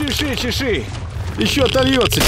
Чеши, чеши! Еще отольется.